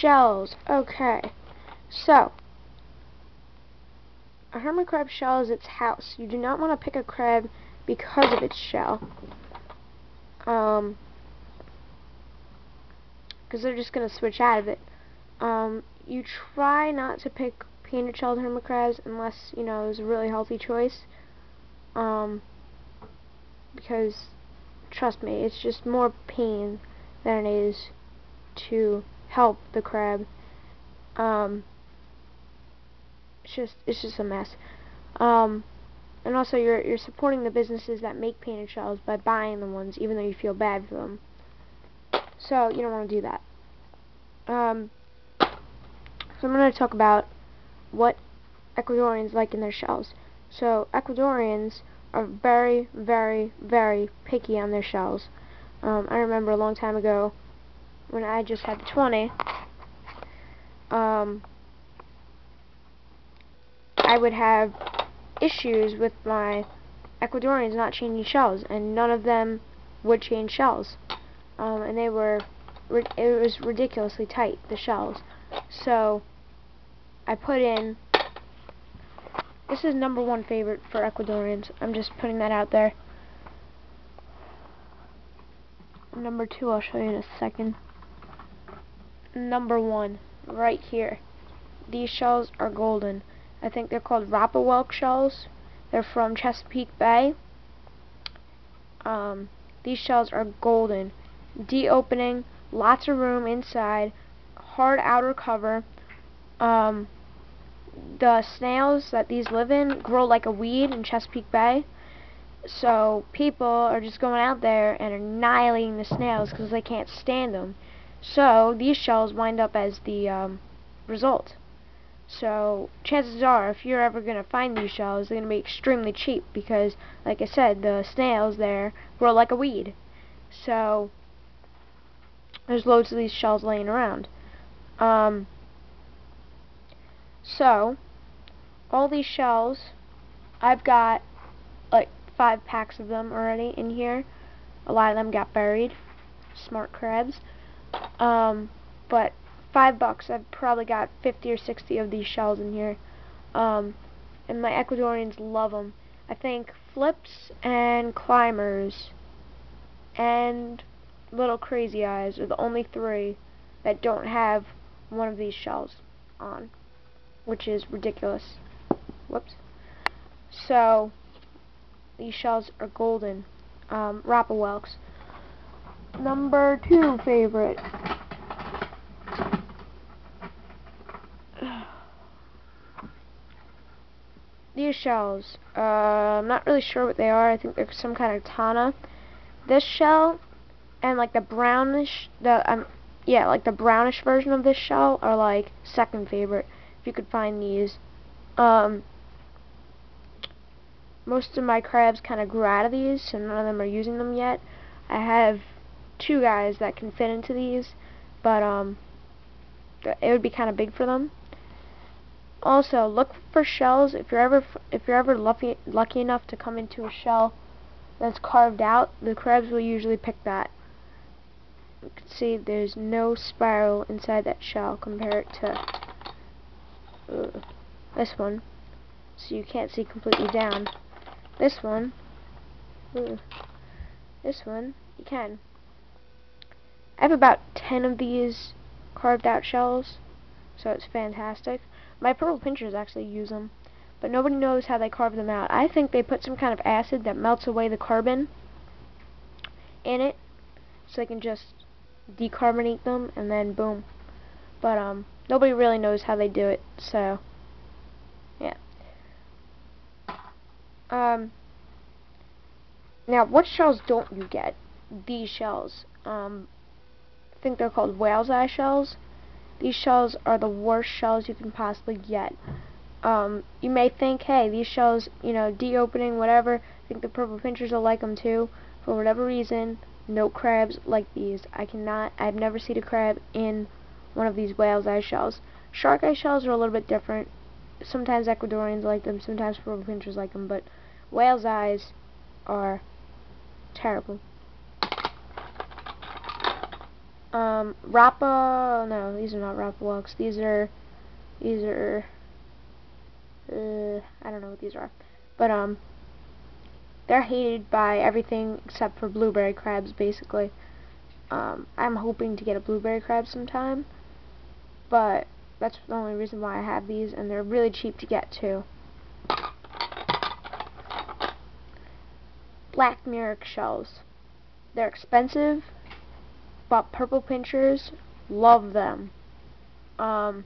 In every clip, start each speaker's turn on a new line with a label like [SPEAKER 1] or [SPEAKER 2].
[SPEAKER 1] Shells. Okay. So, a hermit crab shell is its house. You do not want to pick a crab because of its shell. Um, because they're just going to switch out of it. Um, you try not to pick painted shelled hermit crabs unless, you know, it's a really healthy choice. Um, because, trust me, it's just more pain than it is to help the crab. Um, it's just, it's just a mess. Um, and also you're, you're supporting the businesses that make painted shells by buying the ones, even though you feel bad for them. So, you don't want to do that. Um, so I'm going to talk about what Ecuadorians like in their shells. So Ecuadorians are very, very, very picky on their shells. Um, I remember a long time ago when I just had the 20, um, I would have issues with my Ecuadorians not changing shells, and none of them would change shells. Um, and they were, it was ridiculously tight, the shells. So, I put in, this is number one favorite for Ecuadorians. I'm just putting that out there. Number two, I'll show you in a second. Number one, right here. These shells are golden. I think they're called Whelk shells. They're from Chesapeake Bay. Um, these shells are golden. De-opening, lots of room inside, hard outer cover. Um, the snails that these live in grow like a weed in Chesapeake Bay. So people are just going out there and annihilating the snails because they can't stand them. So these shells wind up as the um, result. So chances are, if you're ever going to find these shells, they're going to be extremely cheap because, like I said, the snails there grow like a weed. So there's loads of these shells laying around. Um, so all these shells, I've got like five packs of them already in here. A lot of them got buried. Smart crabs. Um, but five bucks, I've probably got 50 or 60 of these shells in here. Um, and my Ecuadorians love them. I think flips and climbers and little crazy eyes are the only three that don't have one of these shells on, which is ridiculous. Whoops. So, these shells are golden. Um, Whelks. Number two favorite these shells, uh, I'm not really sure what they are. I think they're some kind of tana. This shell and like the brownish, the um, yeah, like the brownish version of this shell are like second favorite. If you could find these, um, most of my crabs kind of grew out of these, so none of them are using them yet. I have two guys that can fit into these, but um, it would be kind of big for them. Also, look for shells if you're ever if you're ever lucky lucky enough to come into a shell that's carved out. The crabs will usually pick that. You can see there's no spiral inside that shell compared to uh, this one, so you can't see completely down. This one, uh, this one, you can. I have about 10 of these carved out shells, so it's fantastic. My purple pinchers actually use them, but nobody knows how they carve them out. I think they put some kind of acid that melts away the carbon in it, so they can just decarbonate them, and then boom. But, um, nobody really knows how they do it, so, yeah. Um, now, what shells don't you get? These shells. Um, think they're called whale's eye shells. These shells are the worst shells you can possibly get. Um, you may think, hey, these shells, you know, de-opening, whatever, I think the purple pinchers will like them too. For whatever reason, no crabs like these. I cannot, I've never seen a crab in one of these whale's eye shells. Shark eye shells are a little bit different. Sometimes Ecuadorians like them, sometimes purple pinchers like them, but whale's eyes are terrible. Um, Rappa, no, these are not Rappa Lux. These are, these are, uh, I don't know what these are. But, um, they're hated by everything except for blueberry crabs, basically. Um, I'm hoping to get a blueberry crab sometime, but that's the only reason why I have these, and they're really cheap to get, too. Black Murex shells. They're expensive, but purple pinchers love them. Um,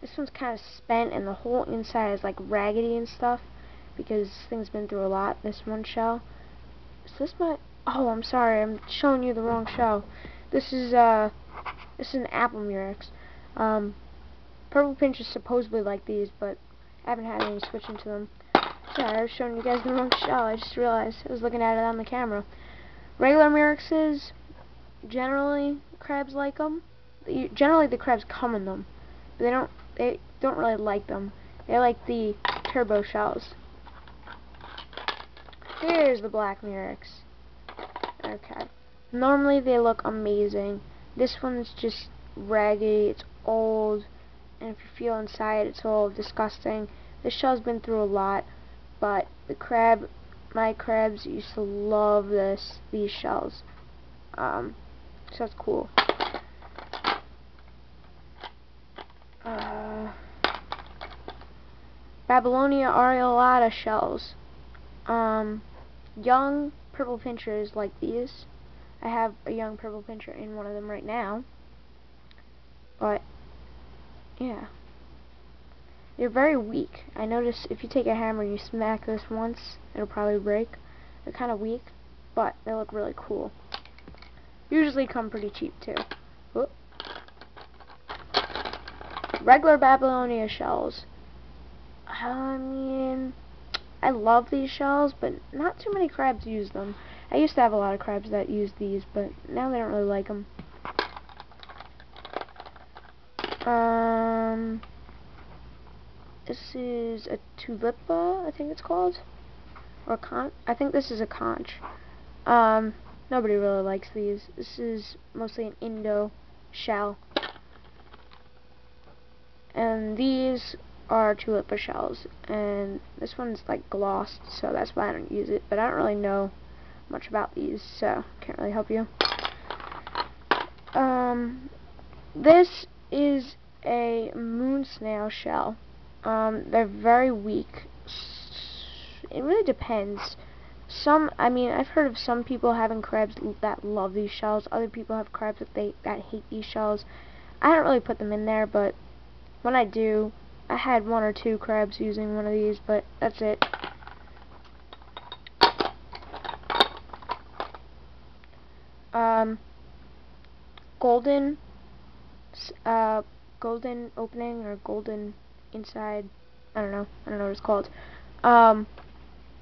[SPEAKER 1] this one's kind of spent, and the whole inside is like raggedy and stuff because this thing's been through a lot. This one shell. Is this my? Oh, I'm sorry. I'm showing you the wrong shell. This is uh, this is an apple murex. Um, purple pinchers supposedly like these, but I haven't had any switching to them. Sorry, I was showing you guys the wrong shell. I just realized I was looking at it on the camera. Regular murexes, generally crabs like them. Generally, the crabs come in them, but they don't. They don't really like them. They like the turbo shells. Here's the black murex. Okay. Normally they look amazing. This one's just raggedy. It's old, and if you feel inside, it's all disgusting. The shell's been through a lot but the crab, my crabs used to love this, these shells. Um, so that's cool. Uh, Babylonia areolata shells. Um, young purple pinchers like these. I have a young purple pincher in one of them right now. But, yeah. They're very weak. I notice if you take a hammer and you smack this once, it'll probably break. They're kind of weak, but they look really cool. Usually come pretty cheap too. Whoop. Regular Babylonia shells. I mean, I love these shells, but not too many crabs use them. I used to have a lot of crabs that used these, but now they don't really like them. Um, this is a tulipa, I think it's called. Or conch. I think this is a conch. Um, nobody really likes these. This is mostly an Indo shell. And these are tulipa shells. And this one's like glossed, so that's why I don't use it. But I don't really know much about these, so can't really help you. Um, this is a moon snail shell. Um, they're very weak. It really depends. Some, I mean, I've heard of some people having crabs that love these shells. Other people have crabs that they that hate these shells. I don't really put them in there, but when I do, I had one or two crabs using one of these, but that's it. Um, golden, uh, golden opening or golden inside. I don't know. I don't know what it's called. Um,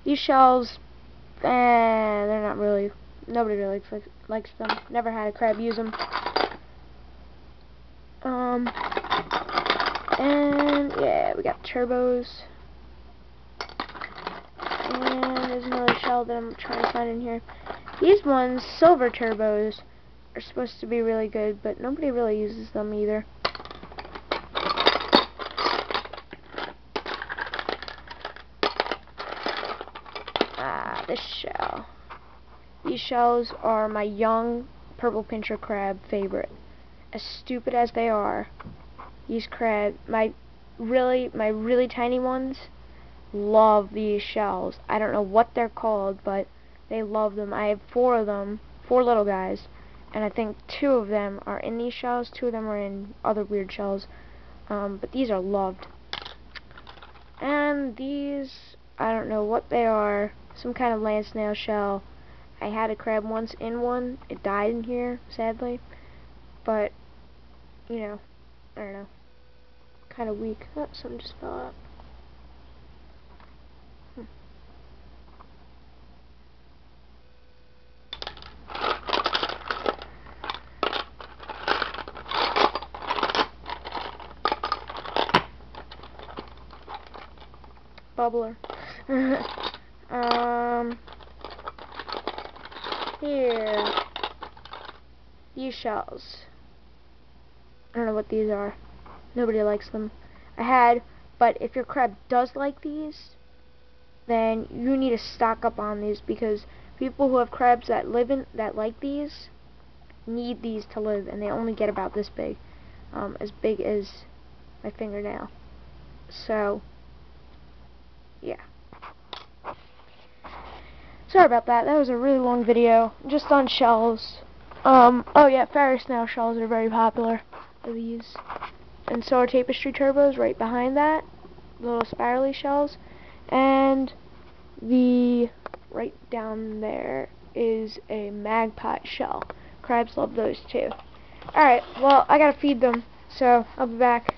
[SPEAKER 1] these shells, eh, they're not really. Nobody really likes them. Never had a crab use them. Um, and yeah, we got turbos. And there's another shell that I'm trying to find in here. These ones, silver turbos, are supposed to be really good, but nobody really uses them either. This shell. These shells are my young purple pincher crab favorite. As stupid as they are, these crab, my really, my really tiny ones, love these shells. I don't know what they're called, but they love them. I have four of them, four little guys, and I think two of them are in these shells, two of them are in other weird shells, um, but these are loved. And these, I don't know what they are, some kind of land snail shell. I had a crab once in one. It died in here, sadly. But, you know, I don't know. Kind of weak. Oh, something just fell out. Hmm. bubbler. Um, here, these shells. I don't know what these are. Nobody likes them. I had, but if your crab does like these, then you need to stock up on these because people who have crabs that live in that like these need these to live, and they only get about this big, um, as big as my fingernail. So, yeah. Sorry about that. That was a really long video, just on shells. Um, oh yeah, fairy snail shells are very popular. These. And so are tapestry turbos right behind that. Little spirally shells. And the right down there is a magpie shell. Crabs love those too. Alright, well, I gotta feed them, so I'll be back.